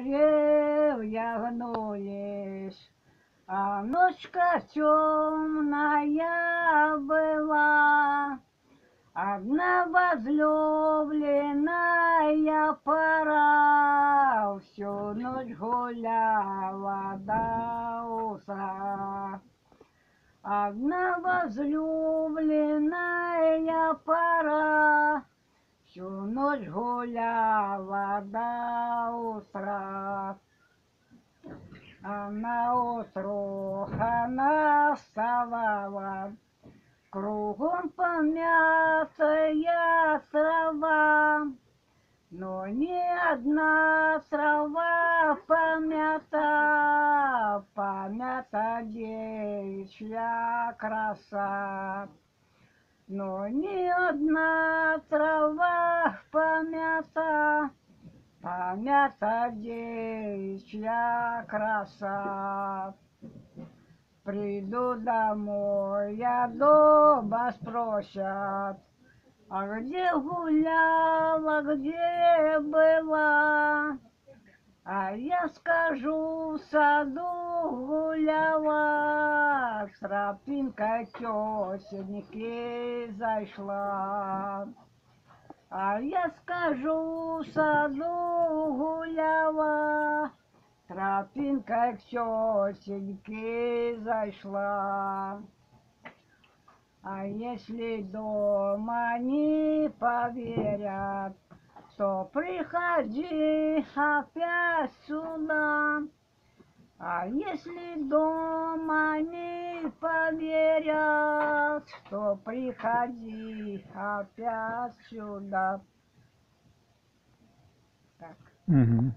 деревья гнулись, а ночка темная была. Одна возлюбленная пора Всю ночь гуляла до утра. Одна возлюбленная пора ночь гуляла до утра. А на утро она вставала, Кругом помятая трава, Но ни одна трава помята, Помята девичья краса. Но ни одна трава девичья краса. Приду домой, я дома спросят, А где гуляла, где была? А я скажу, в саду гуляла, С тропинкой тетеньки зашла. А я скажу, саду гуляла, Тропинкой к тетеньке зашла. А если дома не поверят, То приходи опять сюда. А если дома не поверят, То приходи опять сюда. Так. Угу.